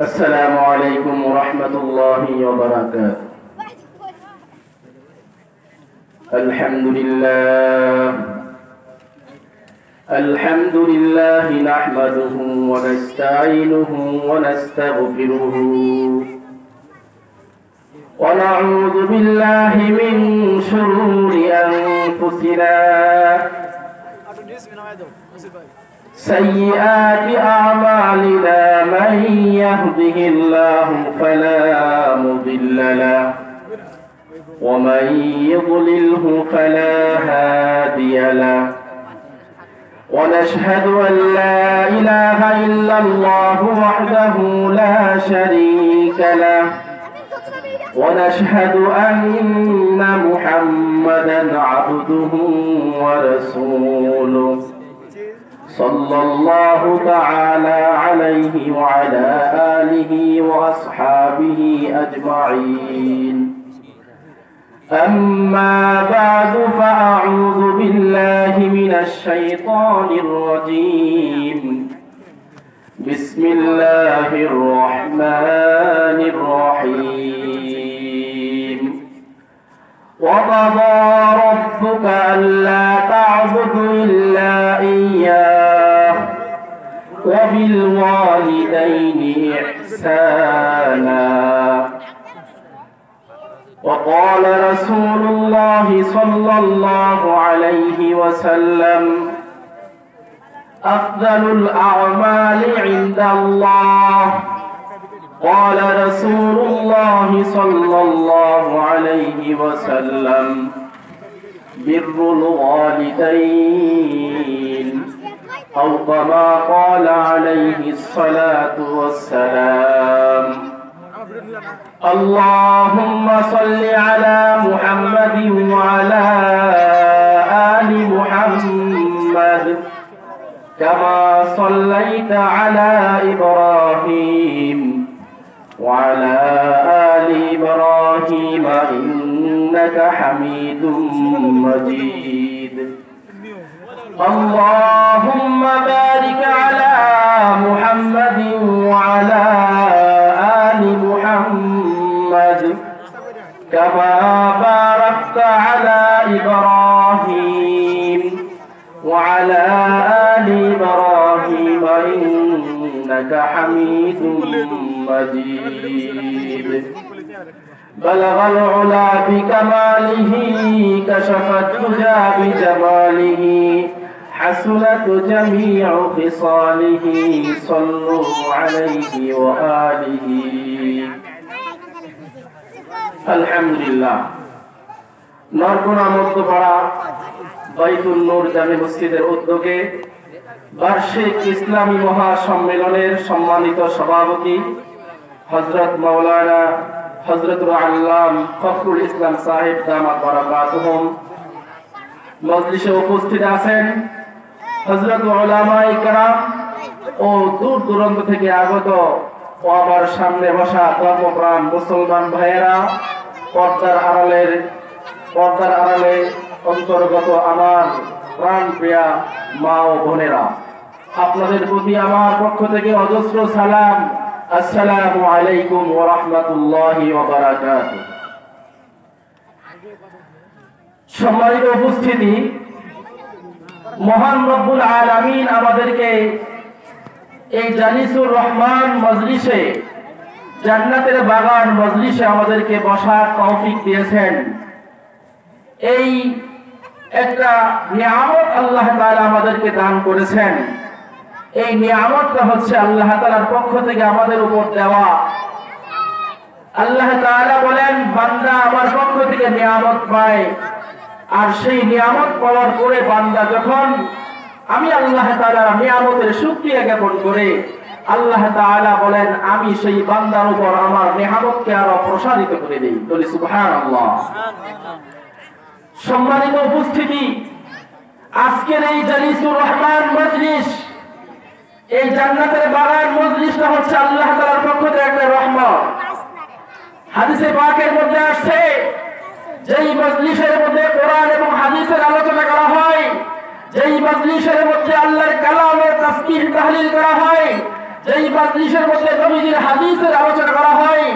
السلام عليكم ورحمة الله وبركاته. الحمد لله. الحمد لله نحمده ونستعينه ونستغفره. ونعوذ بالله من شرور أنفسنا. سيئات أعمالنا من يهده الله فلا مضل له ومن يضلله فلا هادي له. ونشهد أن لا إله إلا الله وحده لا شريك له ونشهد أن محمدا عبده ورسوله. صلى الله تعالى عليه وعلى آله وأصحابه أجمعين. أما بعد فأعوذ بالله من الشيطان الرجيم. بسم الله الرحمن الرحيم. وقضى ربك ألا تعبدوا إلا إياه وبالوالدين إحسانا وقال رسول الله صلى الله عليه وسلم أفضل الأعمال عند الله قال رسول الله صلى الله عليه وسلم بر الوالدين. أو كما قال عليه الصلاة والسلام اللهم صل على محمد وعلى آل محمد كما صليت على إبراهيم. وعلى آل إبراهيم إنك حميد مجيد. اللهم جميع خصاله صلوا عليه وآله আলহামদুলিল্লাহ নরকোনা মধ্যপাড়া বাইতুল নূর জামে মসজিদের উদ্যোগে বার্ষিক ইসলামী মহাসম্মেলনের সম্মানিত সভাপতি হজরত মাওলানা হজরত আল্লাম ফখরুল ইসলাম সাহেব দামাত বারাকাতুহুম মজলিসে উপস্থিত আছেন হজরত ওলামাই কারাম ও দূর দূরান্ত থেকে আগত ও আমার সামনে বসা ধর্মপ্রাণ মুসলমান ভাইয়েরা, পর্দার আড়ালের, পর্দার আড়ালে অন্তর্গত আমার প্রাণ প্রিয়া মা ও বোনেরা, আপনাদের প্রতি আমার পক্ষ থেকে অজস্র সালাম। আসসালামু আলাইকুম ওয়া রাহমাতুল্লাহি সম্মানিত উপস্থিতি মহান রব্বুল আলামিন আমাদেরকে এই জালিসুর রহমান মজলিসে, জান্নাতের বাগান মজলিসে আমাদেরকে বসার তৌফিক দিয়েছেন। এই একটা নিয়ামত আল্লাহ তাআলা আমাদেরকে দান করেছেন। এই নিয়ামতটা হচ্ছে আল্লাহ তাআলার পক্ষ থেকে আমাদের উপর দেওয়া। আল্লাহ তাআলা বলেন, বান্দা আমার পক্ষ থেকে নিয়ামত পায়। আর সেই নিয়ামত পাওয়ার পরে বান্দা যখন আমি আল্লাহ তাআলার নিয়ামতের শুকরিয়া জ্ঞাপন করে, আল্লাহ তাআলা বলেন, আমি সেই বান্দার উপর আমার নেহামতকে আরও প্রসারিত করে দেই। বলি, সুবহানাল্লাহ। সম্মানিত উপস্থিতি, আজকের এই জালিসুর রহমান মজলিস, এই জান্নাতের বাগান মজলিসটা হচ্ছে আল্লাহ তাআলার পক্ষ থেকে একটা রহমত। হাদিসে পাকের মধ্যে আসছে যেই মজলিসের মধ্যে কোরআন এবং হাদিসের আলোচনা করা হয়, যেই মজলিসের মধ্যে আল্লাহর কালামের তাফসীর তাহলিল করা হয়, যেই মজলিসের মধ্যে নবীজির হাদিসের আলোচনা করা হয়,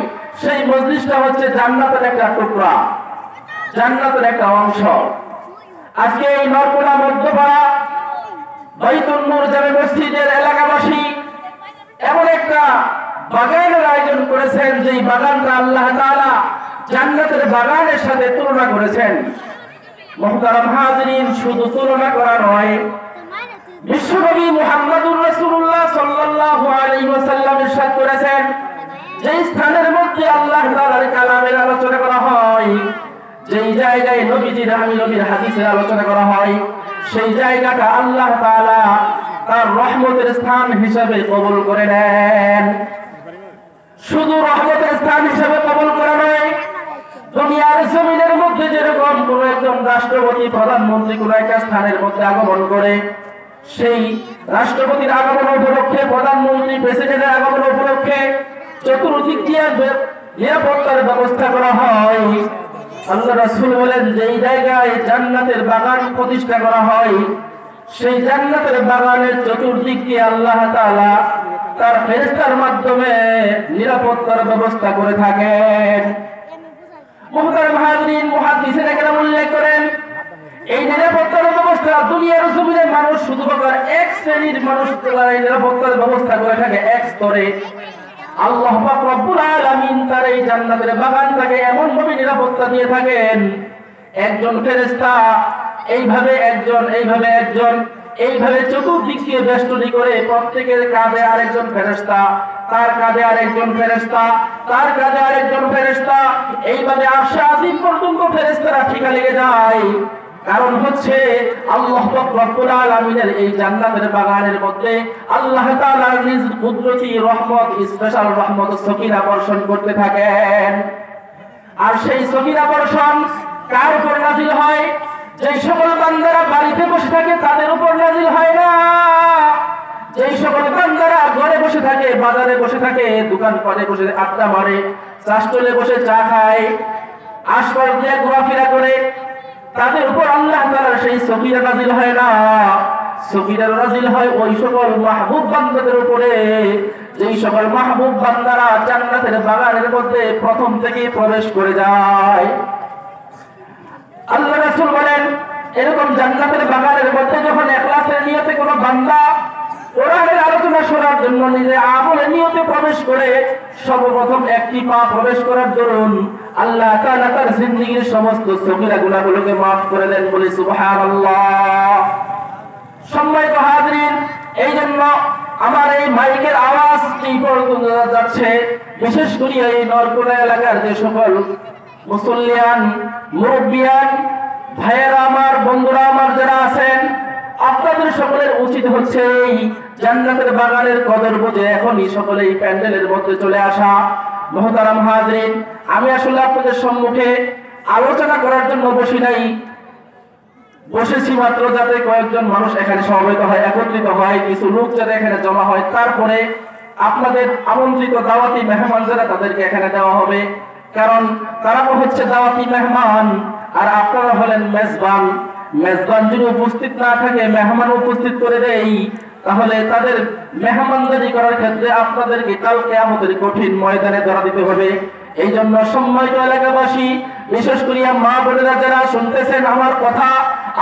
সেই মজলিসটা হচ্ছে জান্নাতের একটা টুকরা, জান্নাতের একটা অংশ। আজকে এই নরকোনা মধ্যপাড়া বাইতুল নূর মসজিদের এলাকাবাসী এমন একটা বাগানের আয়োজন করেছেন, যেই বাগানটা আল্লাহ তাআলা জান্নাতের বাগানের সাথে তুলনা করেছেন। মুহতারাম হাজিরিন, শুধু তুলনা করা নয় ইরশাদ করেছেন যে স্থানের মধ্যে আল্লাহ কালামের আলোচনা করা হয়, যেই জায়গায় নবীজির আমি নবীর হাদিসের আলোচনা করা হয়, সেই জায়গাটা আল্লাহ তার রহমতের স্থান হিসেবে কবুল করে নেন। শুধু রহমতের স্থান হিসেবে কবুল করে নয় দুনিয়ার জমিনের মধ্যে যেরকম কোন একজন রাষ্ট্রপতি, প্রধানমন্ত্রী কোন একটা স্থানের মধ্যে আগমন করে, সেই রাষ্ট্রপতির আগমন উপলক্ষে, প্রধানমন্ত্রী, প্রেসিডেন্টের আগমন উপলক্ষে চতুর্দিক দিয়ে নিরাপত্তার ব্যবস্থা করা হয়। আল্লাহ রাসুল বলেন, যেই জায়গায় জান্নাতের বাগান প্রতিষ্ঠা করা হয়, সেই জান্নাতের বাগানের চতুর্দিক দিয়ে আল্লাহ তাআলা তার ফেরেশতার মাধ্যমে নিরাপত্তার ব্যবস্থা করে থাকেন। মুহতারাম হাজরিন মুহাদ্দিসিন একরাম উল্লেখ করেন, এই নিরাপত্তার ব্যবস্থা, দুনিয়ার জমিনে মানুষ শুধুমাত্র এক শ্রেণির মানুষ তারা নিরাপত্তার ব্যবস্থা করে থাকে এক স্তরে। আল্লাহ পাক রব্বুল আলামিন তার এই জান্নাতের বাগানটাকে এমন নিরাপত্তা দিয়ে থাকেন, একজন ফেরেশতা, এইভাবে একজন এইভাবে একজন এইভাবে চতুর্দিক দিয়ে বেষ্টনী করে প্রত্যেকের কাঁধে আরেকজন ফেরেশতা, তার কাঁধে আরেকজন ফেরেশতা, তার কাঁধে আরেকজন ফেরেশতা। এইভাবে আরশে আজিম পর্যন্ত ফেরেশতারা ঠিকা লেগে যায়। কারণ হচ্ছে আল্লাহ রব্বুল আলামিনের এই জান্নাতের বাগানের মধ্যে আল্লাহ তাআলা নিজ কুদরতি রহমত স্পেশাল রহমত সকিনা বর্ষণ করতে থাকেন। আর সেই সকিনা বর্ষণ কার উপর নাজিল হয়? যে সকল বান্দারা বাড়িতে বসে থাকে, তাদের উপর নাজিল হয় না। যেই সকল বান্দারা ঘরে বসে থাকে, বাজারে বসে থাকে দোকান পাটে বসে, আড্ডা মারে চাষতলে বসে চা খায়, আশপাশ দিয়ে ঘোরাফেরা করে, তাদের উপর আল্লাহ তাআলা সেই সকিরা নাজিল হয় না। সকিরা নাজিল হয় ওই সকল মাহবুব বান্দাদের উপরে। যেই সকল মাহবুব বান্দারা জান্নাতের বাগানের মধ্যে প্রথম থেকে প্রবেশ করে যায়। আল্লাহ রাসূল বলেন, এরকম জান্নাতের বাগানের মধ্যে যখন একলাসের নিয়তে কোনো বান্দা কোরআনের আলোচনা শোনার জন্য নিজে আমলে নিয়তে প্রবেশ করে, সর্বপ্রথম একটি পা প্রবেশ করার দরুন আল্লাহ তাআলা তার জিন্দেগীর সমস্ত সগীরা গুনাহগুলোকে maaf করে দেন, বলে সুবহানাল্লাহ। সম্মানিত হাজরিন এই জন্য আমার এই মাইকের আওয়াজ কি পর্যন্ত যাচ্ছে, বিশেষ করে এই নরকুলা এলাকার যে সকল মুসল্লিয়ান, মুরব্বিয়ান, ভাইয়েরা আমার, বন্ধুরা আমার যারা আছেন, আপনাদের সকলের উচিত হচ্ছে এই জান্নাতের বাগানের কদর বুঝে এখনই সকলে এই প্যান্ডেলের মধ্যে চলে আসা। মহতারাম হাজরিন, আমি আসলে আপনাদের সম্মুখে আলোচনা করার জন্য বসি নাই। বসেছি মাত্র যাতে কয়েকজন মানুষ এখানে সমবেত হয়, একত্রিত হয়, কিছু লোক যাতে এখানে জমা হয়। তারপরে আপনাদের আমন্ত্রিত দাওয়াতি মেহমান যারা তাদেরকে এখানে দেওয়া হবে। কারণ তারা হচ্ছে দাওয়াতি মেহমান, আর আপনারা হলেন মেজবান। মেজবান যদি উপস্থিত না থাকে, মেহমান উপস্থিত করে দেই, তাহলে তাদের মেহমানদারি করার ক্ষেত্রে আপনাদেরকে কালকে আমাদের কঠিন ময়দানে ধরা দিতে হবে। এই জন্য সম্মানিত এলাকাবাসী, বিশেষ করিয়া মা বোনেরা যারা শুনতেছেন আমার কথা,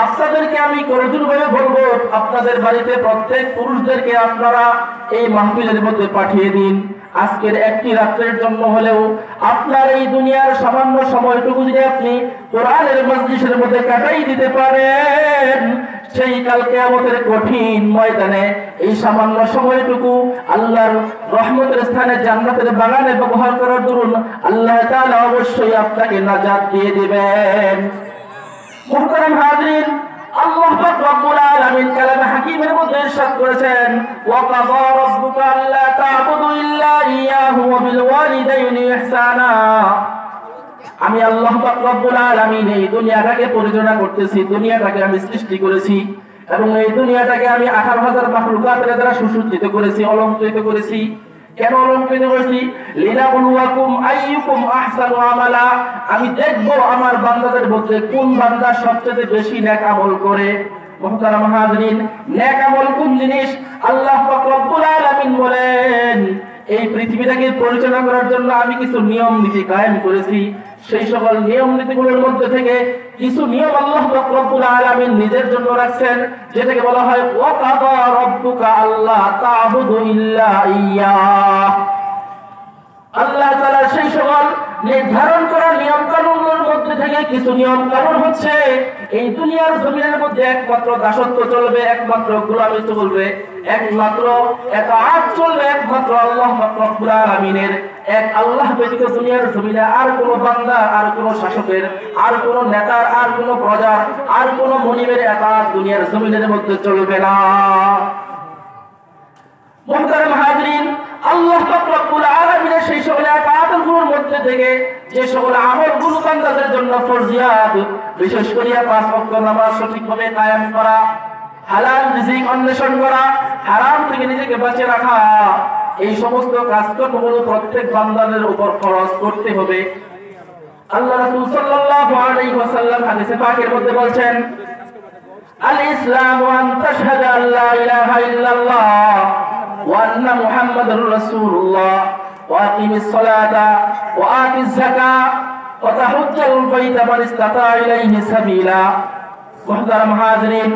আপনাদেরকে আমি করজুর ভাবে বলব, আপনাদের বাড়িতে প্রত্যেক পুরুষদেরকে আপনারা এই মাহফিলের মধ্যে পাঠিয়ে দিন। আজকের একটি রাত্রের জন্য হলেও আপনার এই দুনিয়ার সামান্য সময়টুকু যদি আপনি কোরআনের মজলিসের মধ্যে কাটাই দিতে পারেন, সেই কালকে আমাদের কঠিন ময়দানে এই সামান্য সময়টুকু আল্লাহর রহমতের স্থানে জান্নাতের বাগানে ব্যবহার করার দরুন আল্লাহ তাআলা অবশ্যই আপনাকে নাজাত দিয়ে দিবেন। মুহতারাম হাজরিন হাকিমের করেছেন আমি আল্লাহ পাক এই দুনিয়াটাকে পরিচালনা করতেছি, দুনিয়াটাকে আমি সৃষ্টি করেছি এবং এই দুনিয়াটাকে আমি আঠারো হাজার মাখলুকাতের দ্বারা সুসজ্জিত করেছি, অলঙ্কৃত করেছি। কেন লীলা বলুয়াকুম আমালা। আমি দেখব আমার বান্দাদের মধ্যে কোন বান্দা সবচেয়ে বেশি নেক আমল করে। মুহতারাম নেক আমল কোন জিনিস? আল্লাহ পাক আলামিন বলেন, এই পৃথিবীটাকে পরিচালনা করার জন্য আমি কিছু নিয়ম নীতি কায়েম করেছি। সেই সকল নিয়ম নীতিগুলোর মধ্যে থেকে কিছু নিয়ম আল্লাহ রব্বুল আলামিন নিজের জন্য রাখছেন, যেটাকে বলা হয় ও কাদা রাব্বুকা আল্লাহ তা'বুদু ইল্লা আল্লাহ তাআলা সেই সকল নির্ধারণ মধ্যে থেকে কিছু নিয়ম কানুন হচ্ছে, এই দুনিয়ার জমিনের মধ্যে একমাত্র দাসত্ব চলবে, একমাত্র গোলামি চলবে, একমাত্র এতাআত চলবে, একমাত্র আল্লাহ রব্বুল আলামিনের। এক আল্লাহ ব্যতীত দুনিয়ার জমিনে আর কোন বান্দা, আর কোন শাসকের, আর কোন নেতার, আর কোন প্রজার, আর কোন মনিবের এতাআত দুনিয়ার জমিনের মধ্যে চলবে না। মুহতারাম আল্লাহ রব্বুল আলামিনের সেই সকল ইবাদতগুলোর মধ্যে থেকে যে সকল আমল গুরু বান্দাদের জন্য ফরজিয়াত, বিশেষ করিয়া পাঁচ ওয়াক্ত নামাজ সঠিকভাবে কায়েম করা, হালাল রিজিক অন্বেষণ করা, হারাম থেকে নিজেকে বাঁচিয়ে রাখা, এই সমস্ত কাজকর্মগুলো প্রত্যেক বান্দাদের উপর খরচ করতে হবে। আল্লাহ রাসূল সাল্লাল্লাহু আলাইহি ওয়াসাল্লাম হাদিসে পাকের মধ্যে বলছেন আল ইসলাম ওয়ান তাশহাদু আল্লা ইলাহা ইল্লাল্লাহ ওয়া আন্না মুহাম্মাদুর রাসূলুল্লাহ। وأقم الصلاة وآت الزكاة وتحج البيت من استطاع إليه سبيلا محترم হাজরিন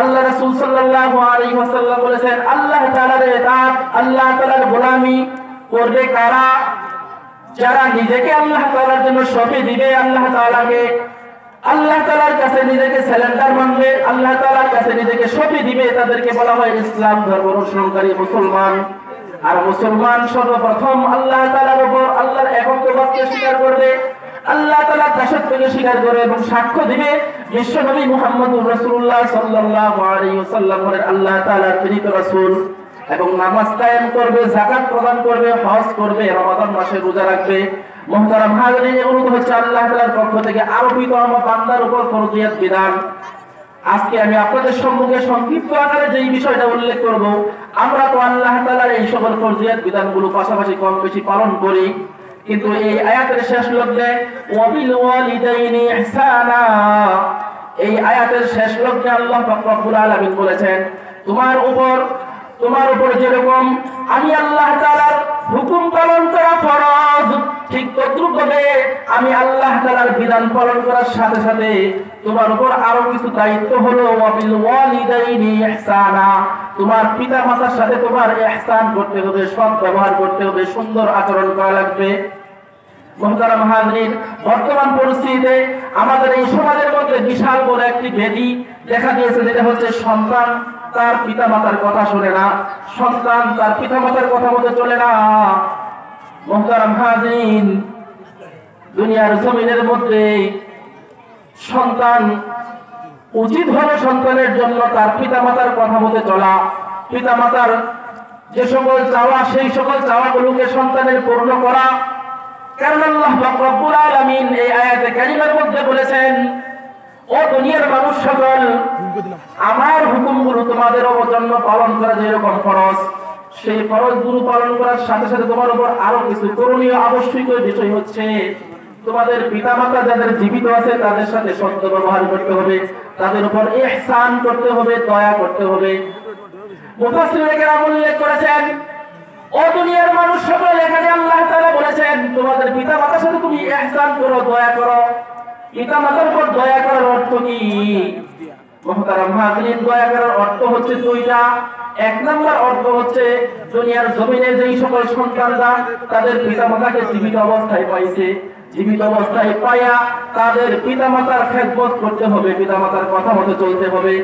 আল্লাহ রাসূল সাল্লাল্লাহু আলাইহি ওয়াসাল্লাম বলেছেন আল্লাহ তাআলার ইতাআত আল্লাহ তাআলার গোলামি করবে কারা যারা নিজেকে আল্লাহ তাআলার জন্য সঁপে দিবে আল্লাহ তাআলাকে আল্লাহ তাআলার কাছে নিজেকে স্যালেন্ডার মানবে আল্লাহ তাআলার কাছে নিজেকে সঁপে দিবে তাদেরকে বলা হয় ইসলাম ধর্ম অনুসরণকারী মুসলমান আর মুসলমান সর্বপ্রথম আল্লাহ তাআলার উপর আল্লাহর একত্ববাদকে স্বীকার করবে। আল্লাহ তাআলা দাসত্বকে স্বীকার করে এবং সাক্ষ্য দিবে। বিশ্বনবী সাল্লাল্লাহু আলাইহি ওয়াসাল্লাম হলেন আল্লাহ তাআলার প্রেরিত রাসূল এবং নামাজ কায়েম করবে, যাকাত প্রদান করবে, হজ করবে, রমাদান মাসে রোজা রাখবে। মুহতারাম হাজরিন এগুলো হচ্ছে আল্লাহ তাআলার পক্ষ থেকে আরোপিত আমার বান্দার উপর ফরজিয়াত বিধান। আজকে আমি আপনাদের সম্মুখে সংক্ষিপ্ত আকারে যে বিষয়টা উল্লেখ করব, আমরা তো আল্লাহ তালার এই সকল ফরজিয়াত বিধানগুলো পাশাপাশি কম বেশি পালন করি, কিন্তু এই আয়াতের শেষ লগ্নে ওয়াবিল ওয়ালিদাইনি ইহসানা। এই আয়াতের শেষ লগ্নে আল্লাহ পাক রব্বুল আলামিন বলেছেন, তোমার উপর তোমার উপর যেরকম আমি আল্লাহ তাআলার হুকুম পালন করা ফরজ, ঠিক তদ্রুপভাবে আমি আল্লাহ তাআলার বিধান পালন করার সাথে সাথে তোমার উপর আরও কিছু দায়িত্ব হলো, ওয়াবিল ওয়ালিদাইনি ইহসানা। তোমার পিতা মাতার সাথে তোমার ইহসান করতে হবে, সৎ ব্যবহার করতে হবে, সুন্দর আচরণ করা লাগবে। মহতারাম হাজরিন, বর্তমান পরিস্থিতিতে আমাদের এই সমাজের মধ্যে বিশাল বড় একটি ভেদি দেখা দিয়েছে, যেটা হচ্ছে সন্তান। তার পিতা মাতার কথা শুনে না, সন্তান তার পিতা মাতার কথা মতো চলে না। মহতারাম হাজরিন, দুনিয়ার জমিনের মধ্যে সন্তান উচিত হলো সন্তানের জন্য তার পিতা মাতার কথা মতো চলা। পিতা মাতার যে সকল চাওয়া, সেই সকল চাওয়াগুলোকে সন্তানের পূর্ণ করা। কারণ এই আয়াতে মধ্যে বলেছেন, ও দুনিয়ার মানুষ সকল আমার হুকুমগুলো তোমাদের জন্য পালন করা যেরকম ফরজ, সেই ফরজগুলো পালন করার সাথে সাথে তোমার উপর আরও কিছু করণীয় আবশ্যক বিষয় হচ্ছে, তোমাদের পিতামাতা যাদের জীবিত আছে তাদের সাথে সত্য ব্যবহার করতে হবে, তাদের উপর ইহসান করতে হবে, দয়া করতে হবে। উল্লেখ করেছেন, ও দুনিয়ার মানুষ সকল এখানে আল্লাহ তাআলা বলেছেন, তোমাদের পিতা মাতার সাথে তুমি ইহসান করো, দয়া করো। পিতা মাতার উপর দয়া করার অর্থ কি? অর্থ হচ্ছে এক অর্থ হচ্ছে জমিনে যেই তাদের জীবিত অবস্থায় পাইছে, জীবিত অবস্থায় পায়া তাদের পিতা মাতার করতে হবে কথা মতো চলতে হবে।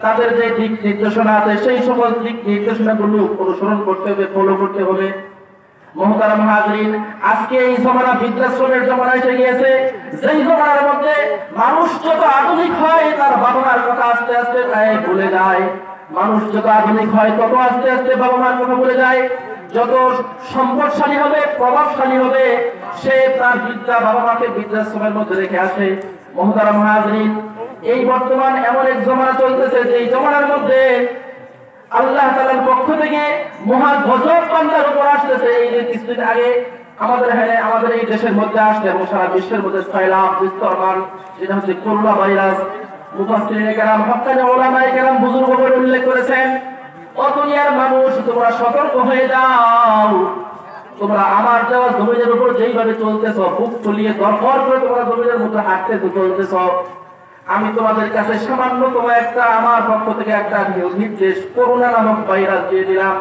তাদের যে দিক নির্দেশনা আছে, সেই সকল দিক নির্দেশনাগুলো অনুসরণ করতে হবে ফলো করতে হবে। আজকে এই জমানা বৃদ্ধাশ্রমের জমানার মধ্যে মানুষ যত আধুনিক হয়, তার কথা আস্তে আস্তে মানুষ যত আধুনিক হয়, তত আস্তে আস্তে বাবা মার কথা ভুলে যায়। যত সম্পদশালী হবে, প্রভাবশালী হবে, সে তার বৃদ্ধা বাবা মাকে বৃদ্ধাশ্রমের মধ্যে রেখে আসে। মহতারাম হাজরিন এই বর্তমান এমন এক জমানা চলতেছে যে জমানার মধ্যে আল্লাহ তাআলার পক্ষ থেকে মহা গজব বান্দার উপর আসতেছে। এই যে কিছুদিন আগে আমাদের হ্যাঁ আমাদের এই দেশের মধ্যে আসছে এবং সারা বিশ্বের মধ্যে ছয়লাভ বিস্তরমান যেটা হচ্ছে করোনা ভাইরাস। হয়ে আমার দেওয়া জমিনের উপর যেইভাবে চলতেছ, বুক ফুলিয়ে দরকার করে তোমরা জমিনের মধ্যে হাঁটতেছ চলতেছ। আমি তোমাদের কাছে সামান্য তোমার একটা, আমার পক্ষ থেকে একটা নির্দেশ, করোনা নামক ভাইরাস দিয়ে দিলাম।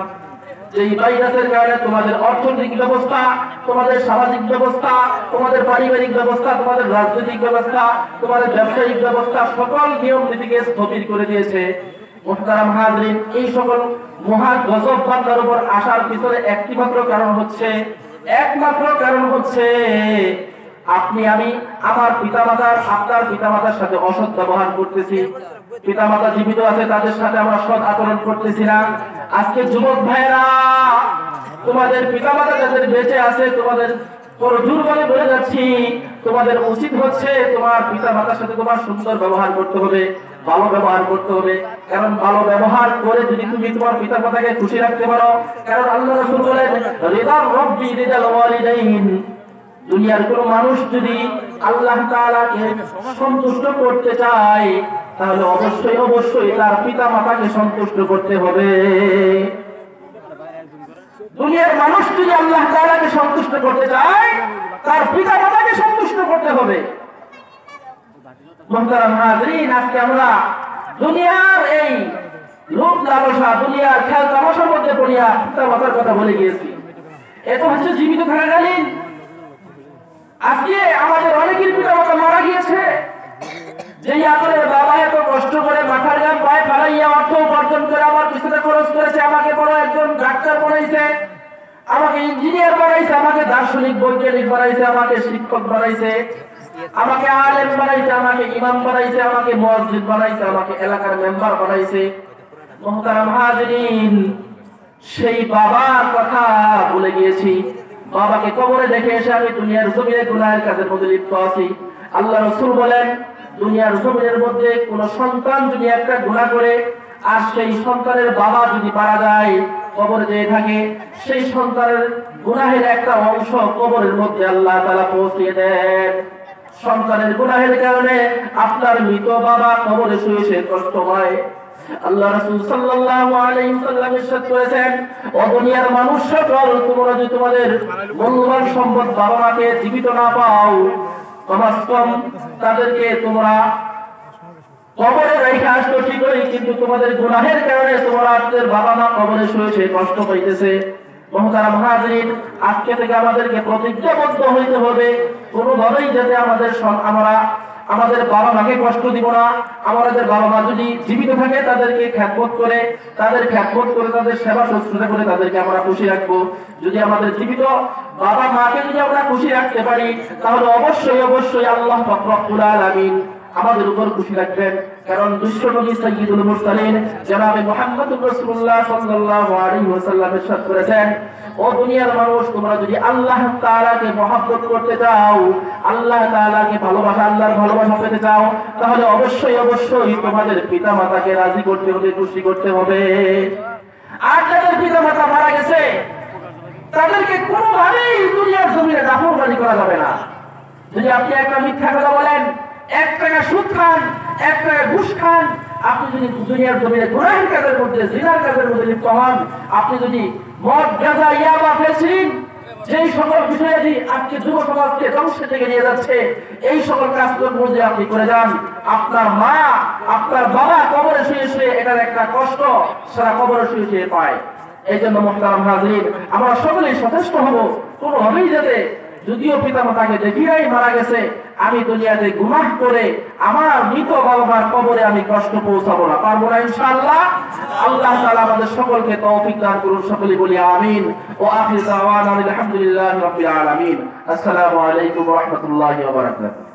যেই ভাইরাসের কারণে তোমাদের অর্থনৈতিক ব্যবস্থা, তোমাদের সামাজিক ব্যবস্থা, তোমাদের পারিবারিক ব্যবস্থা, তোমাদের রাজনৈতিক ব্যবস্থা, তোমাদের ব্যবসায়িক ব্যবস্থা, সকল নিয়ম নীতিকে স্থবির করে দিয়েছে। এই সকল মহা গজব বান্দার উপর আসার পিছনে একটি মাত্র কারণ হচ্ছে, একমাত্র কারণ হচ্ছে আপনি, আমি, আমার পিতামাতার, আপনার পিতামাতার সাথে অসৎ ব্যবহার করতেছি। পিতামাতা জীবিত আছে, তাদের সাথে আমরা সৎ আচরণ করতেছি না। আজকে যুবক ভাইরা তোমাদের পিতামাতা যাদের বেঁচে আছে, তোমাদের তোমাদের উচিত হচ্ছে তোমার পিতা মাতার সাথে তোমার সুন্দর ব্যবহার করতে হবে, ভালো ব্যবহার করতে হবে। কারণ ভালো ব্যবহার করে যদি তুমি তোমার পিতা মাতাকে খুশি রাখতে পারো, কারণ আল্লাহ রাসূল বলেন রিদার রব্বি ওয়ালিদাইন। দুনিয়ার কোন মানুষ যদি আল্লাহ সন্তুষ্ট করতে চায়, তাহলে অবশ্যই অবশ্যই তার পিতা মাতাকে সন্তুষ্ট করতে হবে। দুনিয়ার মানুষ যদি আল্লাহ তাআলাকে সন্তুষ্ট করতে চায়, তার পিতা মাতাকে সন্তুষ্ট করতে হবে। আজকে আমরা দুনিয়ার এই লোক লালসা দুনিয়ার খেয়াল তামাশার মধ্যে পড়িয়া পিতা মাতার কথা বলে গিয়েছি। এত হচ্ছে জীবিত থাকাকালীন আজকে আমাদের অনেকের পিতা মাতা মারা গিয়েছে। যেই আপনার বাবা এত কষ্ট করে মাথার গান পায়ে ফালাইয়া অর্থ উপার্জন করে আমার পিছনে খরচ করেছে, আমাকে বড় একজন ডাক্তার বানাইছে, আমাকে ইঞ্জিনিয়ার বানাইছে, আমাকে দার্শনিক, বৈজ্ঞানিক বানাইছে, আমাকে শিক্ষক বানাইছে, আমাকে আলেম বানাইছে, আমাকে ইমাম বানাইছে, আমাকে মসজিদ বানাইছে, আমাকে এলাকার মেম্বার বানাইছে। মোহতারাম হাজরিন, সেই বাবার কথা ভুলে গিয়েছি। বাবাকে কবরে দেখে এসে আমি দুনিয়ার জমিনে গুনাহের কাজের মধ্যে লিপ্ত আছি আল্লাহ রসুল বলেন, দুনিয়ার জমিনের মধ্যে কোন সন্তান যদি একটা গুণা করে, আর সেই সন্তানের বাবা যদি মারা যায়, কবরে যেয়ে থাকে, সেই সন্তানের গুনাহের একটা অংশ কবরের মধ্যে আল্লাহ তালা পৌঁছিয়ে দেন। সন্তানের গুনাহের কারণে আপনার মৃত বাবা কবরে শুয়ে সে কষ্ট হয় আল্লাহ রাসূল সাল্লাল্লাহু আলাইহি ওয়াসাল্লাম ইরশাদ করেছেন, ও দুনিয়ার মানুষ সকল, তোমরা যদি তোমাদের মূল্যবান সম্পদ বাবা মাকে জীবিত না পাও কমাসকম তাদেরকে তোমরা কবরে রেখে আসতো ঠিকই, কিন্তু তোমাদের গুনাহের কারণে তোমাদের বাবা মা কবরে শুয়েছে, কষ্ট পাইতেছে। মহতারা মহাজরিন আজকে থেকে আমাদেরকে প্রতিজ্ঞাবদ্ধ হইতে হবে। কোনোভাবেই যাতে আমাদের আমরা আমাদের বাবা মাকে কষ্ট দিব না। আমাদের বাবা মা যদি জীবিত থাকে, তাদেরকে খ্যাতবোধ করে, তাদের খ্যাতবোধ করে, তাদের সেবা শুশ্রূষা করে তাদেরকে আমরা খুশি রাখব। যদি আমাদের জীবিত বাবা মাকে যদি আমরা খুশি রাখতে পারি, তাহলে অবশ্যই অবশ্যই আল্লাহ আলমিন আমাদের উপর খুশি রাখবেন কারণ নবী সাইয়্যিদুল মুরসালিন জনাবে মুহাম্মদুর রাসূলুল্লাহ সাল্লাল্লাহু আলাইহি ওয়াসাল্লাম ইরশাদ করেছেন, ও দুনিয়ার মানুষ, তোমরা যদি আল্লাহ তাআলাকে মহব্বত করতে চাও, আল্লাহ তাআলাকে ভালোবাসা, আল্লাহর ভালোবাসা পেতে চাও, তাহলে অবশ্যই অবশ্যই তোমাদের পিতামাতাকে রাজি করতে হবে, খুশি করতে হবে। আর যাদের পিতামাতা মারা গেছে, তাদেরকে কোনোভাবেই দুনিয়ার জমিনে দাফন করা যাবে না। যদি আপনি একটা মিথ্যা কথা বলেন এক টাকা সুদ খান, এক টাকা ঘুষ খান। আপনি যদি দুনিয়ার জমিনে গুনাহের কাজের মধ্যে, জিনার কাজের মধ্যে লিপ্ত হন, আপনি যদি মদ, গাঁজা, ইয়াবা ফেসিন যেই সকল বিষয়াদি আজকে যুব সমাজকে ধ্বংসের থেকে নিয়ে যাচ্ছে, এই সকল কাজকর্ম যদি আপনি করে যান, আপনার মা আপনার বাবা কবরে শুয়ে শুয়ে এটার একটা কষ্ট সারা কবরে শুয়ে শুয়ে পায়। এই জন্য মোহতারাম হাজরিন, আমরা সকলেই সচেষ্ট হব। কোনোভাবেই যাতে যদিও পিতা মাতাকে দেখিয়াই মারা গেছে আমি দুনিয়াতে গুনাহ করে আমার মৃত বাবা মার কবরে আমি কষ্ট পৌঁছাবো না, পারব না ইনশাআল্লাহ। আল্লাহ তাআলা আমাদের সকলকে তৌফিক দান করুন, সকলে বলি আমিন। ও আখির দাওয়ানা আলহামদুলিল্লাহি রাব্বিল আলামিন। আসসালামু আলাইকুম ওয়া রাহমাতুল্লাহি ওয়া বারাকাতুহু।